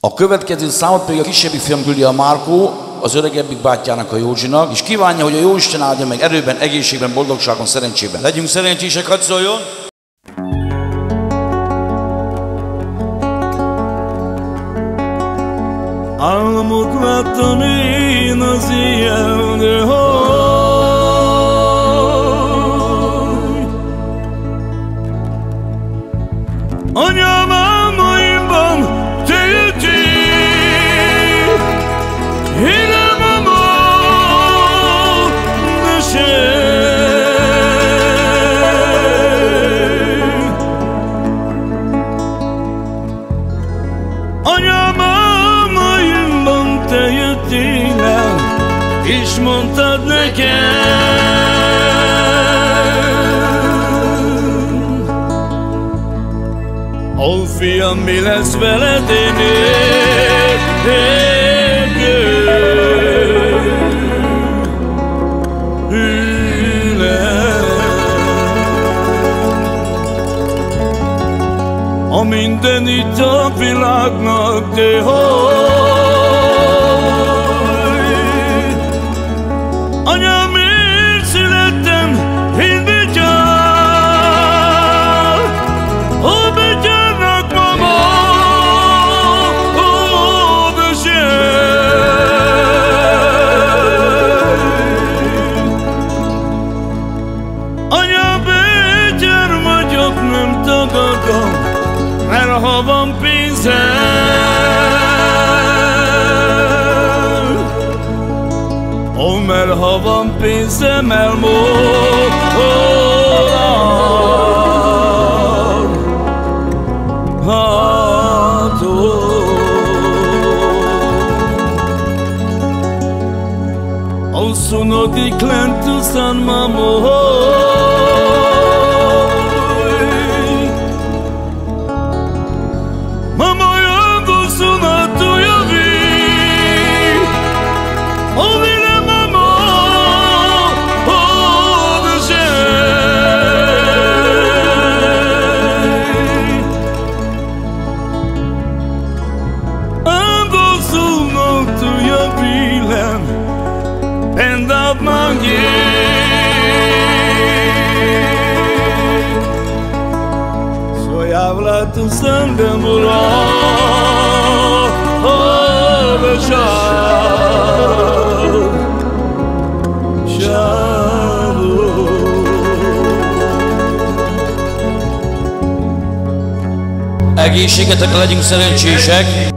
A következő számot pedig a kisebbik fiam küldi a Márkó, az öregebbik bátyjának a Józsinak, és kívánja, hogy a Jóisten áldja meg erőben, egészségben, boldogságon, szerencsében. Legyünk szerencsések, hadd szóljon! Álmok láttam én az ilyen, de hogy és mondtad nekem. Ó, fiam, mi lesz veled? Én A minden itt a világnak, de hogy Aramir siletten hin bekar O bekar rakmam o beşer Aya bekar macat mümtaka kal Merhaban مرحبا بنز مرمور هاتو olsun o diklenti sanmam oy. Mama yandırsın atıyor bir And up my Soy habla tu sangre muro Oh, bechar Egészségetek legyünk szerencsések!